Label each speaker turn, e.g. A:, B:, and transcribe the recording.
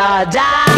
A: I die.